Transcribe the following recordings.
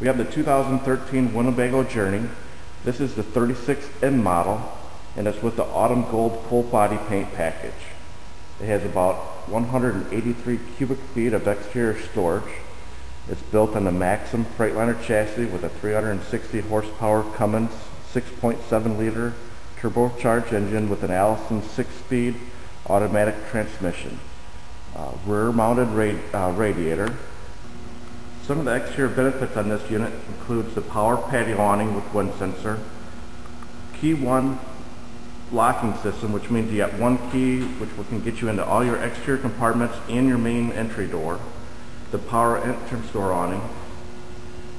We have the 2013 Winnebago Journey. This is the 36M model and it's with the Autumn Gold full body paint package. It has about 183 cubic feet of exterior storage. It's built on the Maxum Freightliner chassis with a 360 horsepower Cummins 6.7 liter turbocharged engine with an Allison 6-speed automatic transmission. Uh, rear mounted uh, radiator. Some of the exterior benefits on this unit includes the power patio awning with wind sensor, key one locking system, which means you got one key which can get you into all your exterior compartments and your main entry door, the power entrance door awning.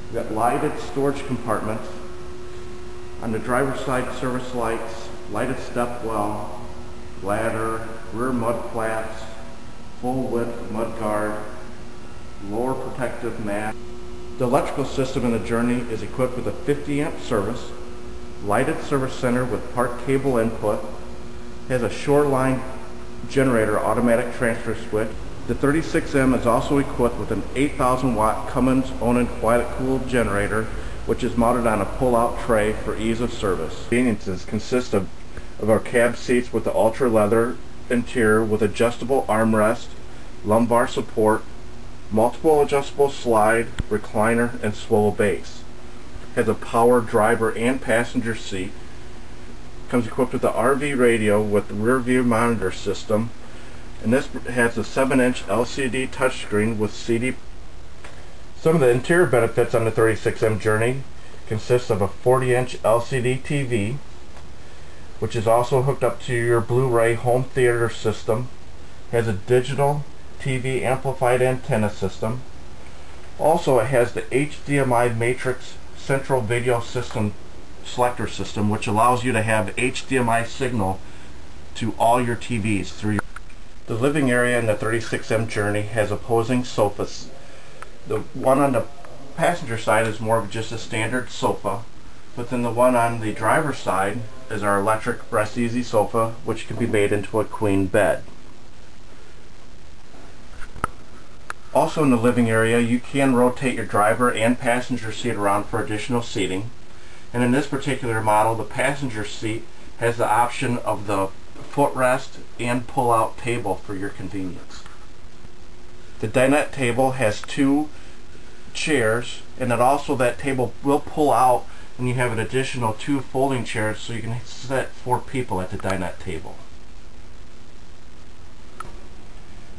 You've got lighted storage compartments. On the driver's side, service lights, lighted step well, ladder, rear mud flaps, full width mud guard, lower protective mat. The electrical system in the Journey is equipped with a 50 amp service, lighted service center with part cable input, has a shoreline generator automatic transfer switch. The 36M is also equipped with an 8,000 watt Cummins Onan quiet cooled generator which is mounted on a pull-out tray for ease of service. Conveniences consist of, of our cab seats with the ultra leather interior with adjustable armrest, lumbar support, multiple adjustable slide, recliner, and swivel base. Has a power driver and passenger seat. Comes equipped with the RV radio with rear view monitor system. And this has a 7-inch LCD touchscreen with CD some of the interior benefits on the 36M Journey consists of a 40-inch LCD TV, which is also hooked up to your Blu-ray home theater system, has a digital TV amplified antenna system. Also, it has the HDMI Matrix Central Video System selector system, which allows you to have HDMI signal to all your TVs through your the living area in the 36M Journey has opposing sofas the one on the passenger side is more of just a standard sofa, but then the one on the driver's side is our electric rest easy sofa, which can be made into a queen bed. Also in the living area, you can rotate your driver and passenger seat around for additional seating. And in this particular model, the passenger seat has the option of the footrest and pull-out table for your convenience. The dinette table has two chairs and then also that table will pull out and you have an additional two folding chairs so you can set four people at the dinette table.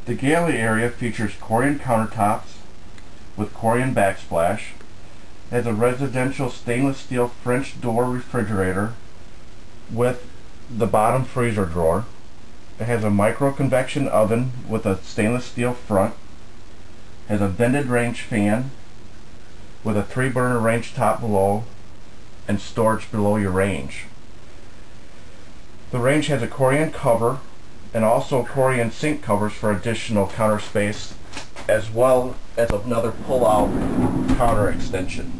The galley area features Corian countertops with Corian backsplash, has a residential stainless steel French door refrigerator with the bottom freezer drawer. It has a micro convection oven with a stainless steel front, has a vented range fan, with a three burner range top below and storage below your range. The range has a Corian cover and also Corian sink covers for additional counter space as well as another pull-out counter extension.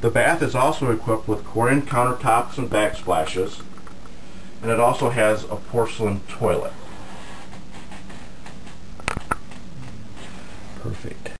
The bath is also equipped with Corian countertops and backsplashes, and it also has a porcelain toilet. Perfect.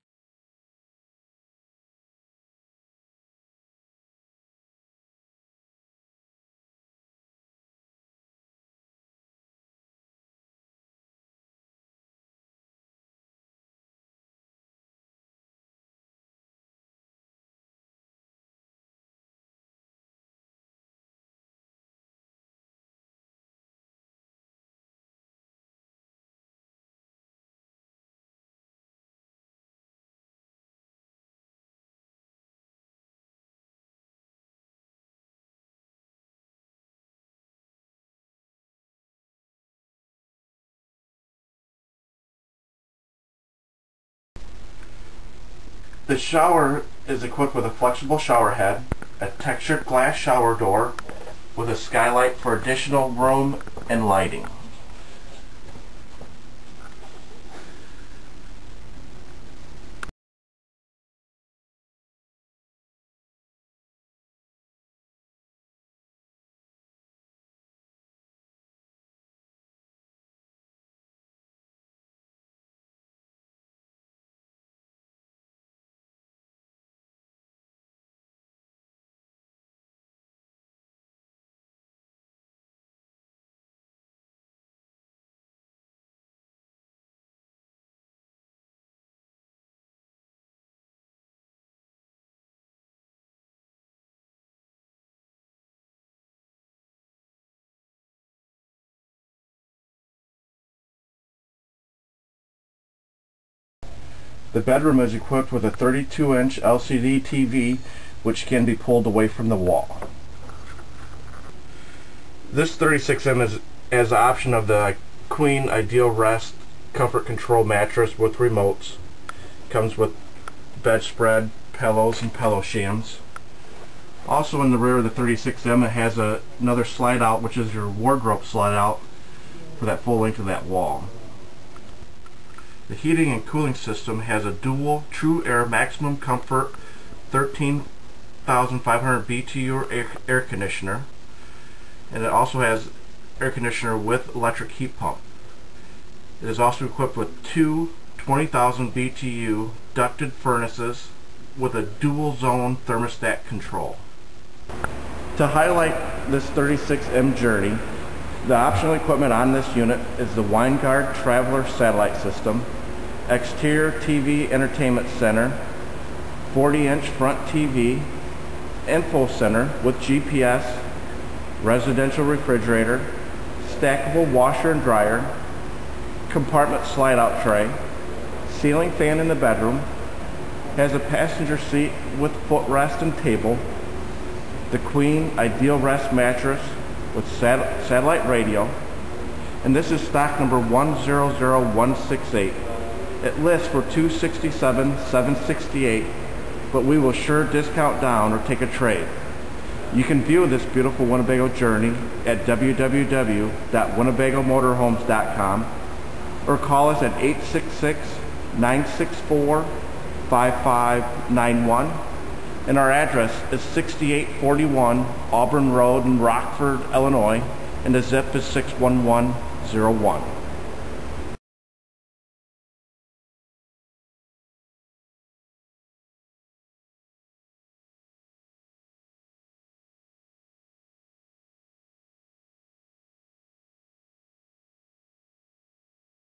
The shower is equipped with a flexible shower head, a textured glass shower door with a skylight for additional room and lighting. The bedroom is equipped with a 32-inch LCD TV which can be pulled away from the wall. This 36M is as the option of the Queen Ideal Rest Comfort Control mattress with remotes. Comes with bedspread, pillows, and pillow shams. Also in the rear of the 36M it has a, another slide out which is your wardrobe slide out for that full length of that wall. The heating and cooling system has a dual True Air Maximum Comfort 13,500 BTU air, air conditioner and it also has air conditioner with electric heat pump. It is also equipped with two 20,000 BTU ducted furnaces with a dual zone thermostat control. To highlight this 36M Journey, the optional equipment on this unit is the Winegard Traveler Satellite System, exterior TV entertainment center, 40 inch front TV, info center with GPS, residential refrigerator, stackable washer and dryer, compartment slide out tray, ceiling fan in the bedroom, has a passenger seat with footrest and table, the Queen Ideal Rest mattress with sat satellite radio, and this is stock number 100168. It lists for 267,768, but we will sure discount down or take a trade. You can view this beautiful Winnebago journey at www.winnebagomotorhomes.com or call us at 866-964-5591 and our address is 6841 Auburn Road in Rockford, Illinois and the zip is 61101.